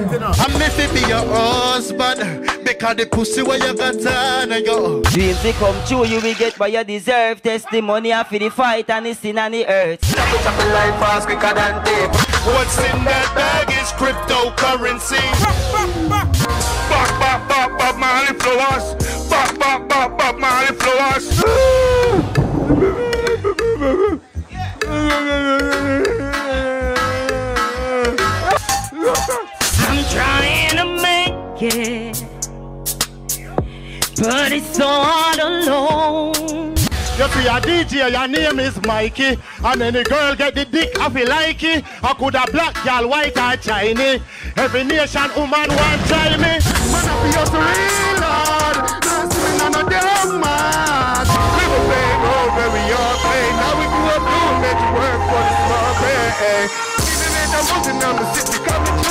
me be your husband. Because the pussy where you got on, eh, yo. Dreams will come true, you will get what you deserve. Testimony after the fight and the sin on the earth. Chop it, chop it life fast, quicker than tape. What's in that bag is cryptocurrency. Bop, bop, bop, bop, Marley flowers. Bop, bop, bop, bop, Marley flowers. I'm it, but it's all alone. You see a DJ, your name is Mikey And any girl get the dick, I feel like it. I could a black girl, white or Chinese Every nation woman want try me. Man, I feel so real, Lord. See me none of them, man We were playing role where we all play Now we grew up doing make it work for the small pay eh, eh. Even in the mountain, I'm the city through